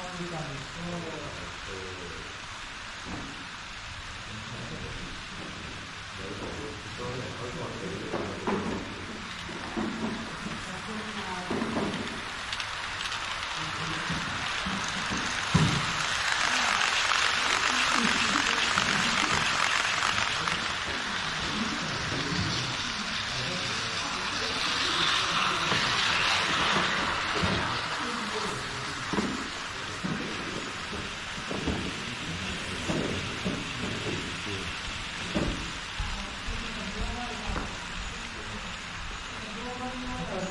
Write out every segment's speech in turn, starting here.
아, 감사합니다.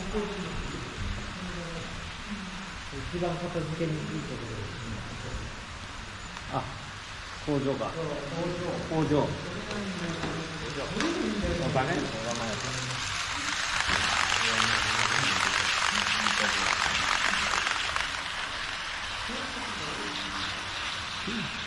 一番片付けにいいところですねあ工場か。工場。工場。ね確かにどこ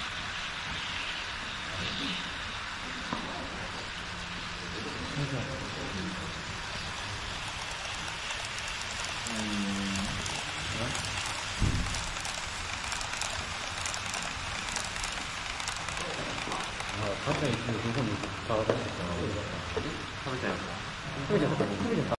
食べたよ食べちゃった食べちゃった